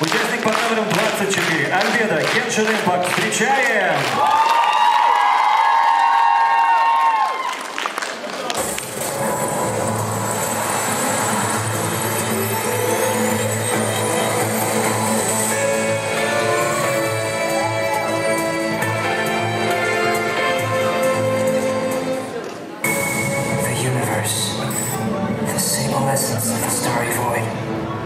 Участник под номером 24. Альбеда Кеншин Импакт. Встречаем! The universe, the single essence of the starry void.